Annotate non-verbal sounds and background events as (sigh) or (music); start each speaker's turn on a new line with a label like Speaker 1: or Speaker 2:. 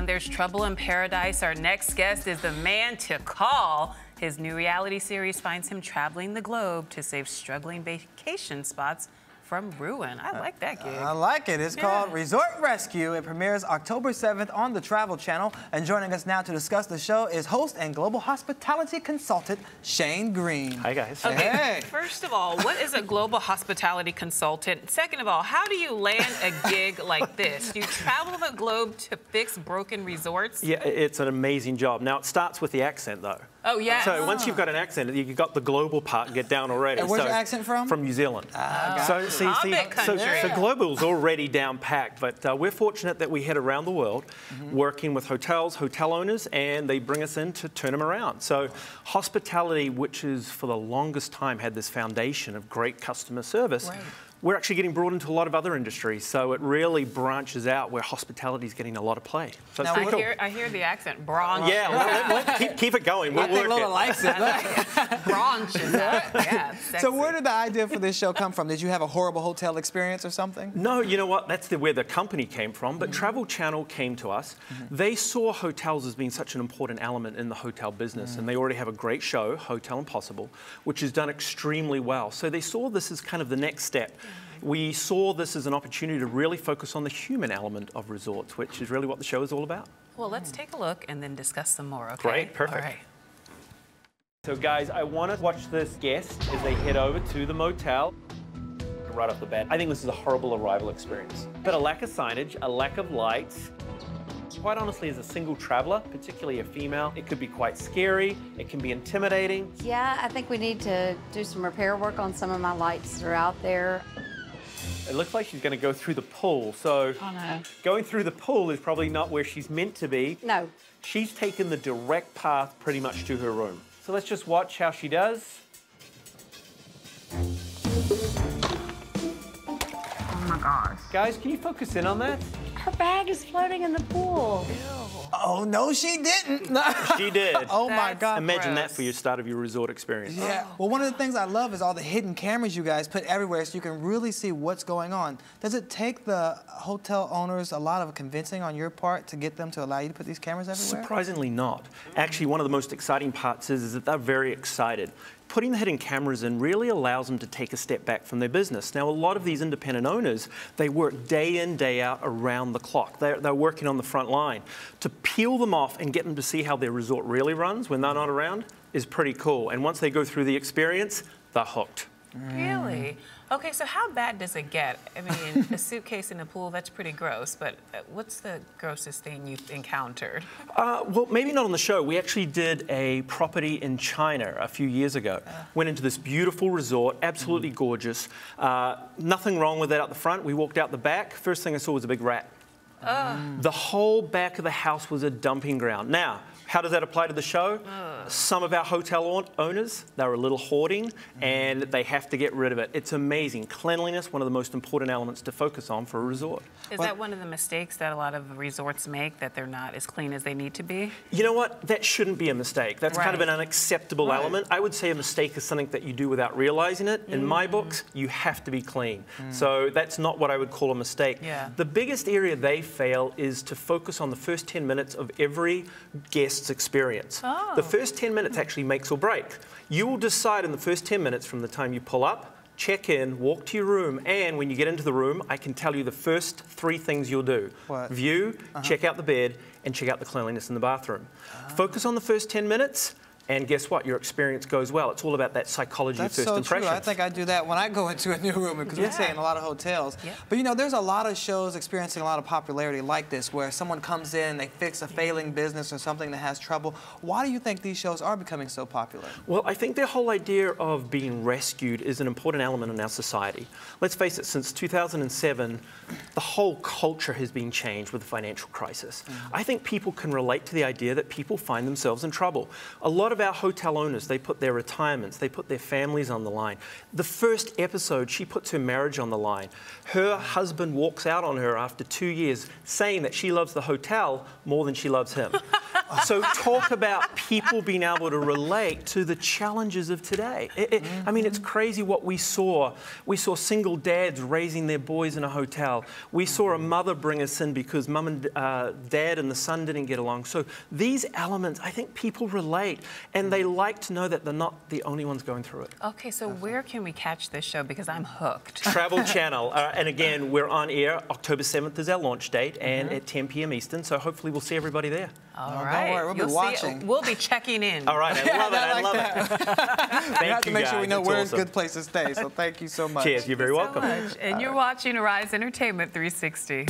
Speaker 1: when there's trouble in paradise, our next guest is the man to call. His new reality series finds him traveling the globe to save struggling vacation spots from ruin. I like that gig.
Speaker 2: I like it. It's
Speaker 1: Yeah.
Speaker 2: called Resort Rescue. It premieres October 7th on the Travel Channel. And joining us now to discuss the show is host and global hospitality consultant Shane Green.
Speaker 3: Hi, guys.
Speaker 1: Okay,
Speaker 2: Hey.
Speaker 1: first of all, what is a global hospitality consultant? Second of all, how do you land a gig like this? Do you travel the globe to fix broken resorts?
Speaker 3: Yeah, it's an amazing job. Now, it starts with the accent, though.
Speaker 1: Oh, yes.
Speaker 3: So once you've got an accent, you've got the global part get down already.
Speaker 2: And where's
Speaker 3: so,
Speaker 2: your accent from?
Speaker 3: From New Zealand.
Speaker 2: Ah,
Speaker 3: so, see, see, so,
Speaker 1: country.
Speaker 3: so global's already down packed, but uh, we're fortunate that we head around the world
Speaker 2: Mm-hmm.
Speaker 3: working with hotels, hotel owners, and they bring us in to turn them around. So hospitality, which is for the longest time had this foundation of great customer service,
Speaker 1: Right.
Speaker 3: We're actually getting brought into a lot of other industries. So it really branches out where hospitality is getting a lot of play. So
Speaker 2: Now,
Speaker 1: I
Speaker 3: cool.
Speaker 1: hear, I hear the accent. Bronx.
Speaker 3: Yeah, let- let- let- keep, keep it going. We'll
Speaker 2: I think
Speaker 3: work
Speaker 2: Lola
Speaker 3: it.
Speaker 2: likes it. (laughs)
Speaker 1: Bronx is that. Yeah.
Speaker 2: so where did the idea for this show come from? Did you have a horrible hotel experience or something?
Speaker 3: No, you know what? That's the, where the company came from. But mm-hmm. Travel Channel came to us. Mm-hmm. They saw hotels as being such an important element in the hotel business, and mm. they already have a great show, Hotel Impossible, which has done extremely well. So they saw this as kind of the next step. We saw this as an opportunity to really focus on the human element of resorts, which is really what the show is all about.
Speaker 1: Well, let's take a look and then discuss some more, okay?
Speaker 3: Great, perfect.
Speaker 1: All right.
Speaker 3: So, guys, I want to watch this guest as they head over to the motel. Right off the bat, I think this is a horrible arrival experience. But a lack of signage, a lack of lights. Quite honestly, as a single traveler, particularly a female, it could be quite scary. It can be intimidating.
Speaker 4: Yeah, I think we need to do some repair work on some of my lights that are out there.
Speaker 3: It looks like she's going to go through the pool. So,
Speaker 4: Oh no.
Speaker 3: going through the pool is probably not where she's meant to be.
Speaker 4: No.
Speaker 3: She's taken the direct path pretty much to her room. So let's just watch how she does.
Speaker 1: Oh my gosh.
Speaker 3: Guys, can you focus in on that?
Speaker 4: Her bag is floating in the pool.
Speaker 2: Oh, no, she didn't. (laughs)
Speaker 3: She did. (laughs)
Speaker 2: oh, my God.
Speaker 3: Imagine that for your start of your resort experience.
Speaker 2: Yeah. Well, one of the things I love is all the hidden cameras you guys put everywhere so you can really see what's going on. Does it take the hotel owners a lot of convincing on your part to get them to allow you to put these cameras everywhere?
Speaker 3: Surprisingly not. Actually, one of the most exciting parts is, is that they're very excited. Putting the hidden cameras in really allows them to take a step back from their business. Now, a lot of these independent owners, they work day in, day out around the clock. They're, they're working on the front line. To peel them off and get them to see how their resort really runs when they're not around is pretty cool. And once they go through the experience, they're hooked.
Speaker 1: Really? Okay, so how bad does it get? I mean, a (laughs) suitcase in a pool, that's pretty gross, but uh, what's the grossest thing you've encountered?
Speaker 3: Uh, well, maybe not on the show. We actually did a property in China a few years ago. Went into this beautiful resort, absolutely gorgeous. Uh, nothing wrong with it out the front. We walked out the back. First thing I saw was a big rat. Mm. The whole back of the house was a dumping ground. Now, how does that apply to the show? Some of our hotel owners, they're a little hoarding mm. and they have to get rid of it. It's amazing. Cleanliness, one of the most important elements to focus on for a resort.
Speaker 1: Is that one of the mistakes that a lot of resorts make, that they're not as clean as they need to be?
Speaker 3: You know what? That shouldn't be a mistake. That's kind of an unacceptable element. I would say a mistake is something that you do without realizing it. In my mm. books, you have to be clean. So that's not what I would call a mistake.
Speaker 1: Yeah.
Speaker 3: The biggest area they fail is to focus on the first 10 minutes of every guest's experience.
Speaker 1: Oh.
Speaker 3: The first 10 minutes actually makes or break. You will decide in the first 10 minutes from the time you pull up, check in, walk to your room, and when you get into the room, I can tell you the first three things you'll do.
Speaker 2: What?
Speaker 3: View, uh-huh. check out the bed, and check out the cleanliness in the bathroom. Ah. Focus on the first 10 minutes, and guess what? Your experience goes well. It's all about that psychology
Speaker 2: That's
Speaker 3: of first
Speaker 2: so
Speaker 3: impressions.
Speaker 2: true. I think I do that when I go (laughs) into a new room because we
Speaker 1: Yeah.
Speaker 2: stay in a lot of hotels.
Speaker 1: Yeah.
Speaker 2: But you know, there's a lot of shows experiencing a lot of popularity like this where someone comes in, they fix a failing business or something that has trouble. Why do you think these shows are becoming so popular?
Speaker 3: Well, I think the whole idea of being rescued is an important element in our society. Let's face it, since 2007, the whole culture has been changed with the financial crisis. Mm-hmm. I think people can relate to the idea that people find themselves in trouble. A lot of our hotel owners, they put their retirements, they put their families on the line. The first episode, she puts her marriage on the line. Her husband walks out on her after two years saying that she loves the hotel more than she loves him. (laughs) So talk about people being able to relate to the challenges of today. It- it- I mean, it's crazy what we saw. We saw single dads raising their boys in a hotel. We saw a mother bring us in because mum and uh, dad and the son didn't get along. So these elements, I think people relate, and they like to know that they're not the only ones going through it.
Speaker 1: Okay, so where can we catch this show? Because I'm hooked. (laughs)
Speaker 3: Travel (laughs) Channel. Uh, and again, we're on air. October 7th is our launch date and at 10 p.m. Eastern. So hopefully we'll see everybody there.
Speaker 1: All
Speaker 2: don't worry, we'll be
Speaker 1: You'll see-
Speaker 2: watching.
Speaker 1: we'll be checking in.
Speaker 3: All right, I (laughs) love it. I
Speaker 2: like
Speaker 3: love it. (laughs) Thank
Speaker 2: We have to
Speaker 3: you
Speaker 2: make sure we know
Speaker 3: It's
Speaker 2: where's
Speaker 3: awesome.
Speaker 2: good place to stay. So thank you so (laughs) much.
Speaker 3: Cheers. You're very
Speaker 1: so
Speaker 3: welcome.
Speaker 1: much. And you're watching Arise Entertainment 360.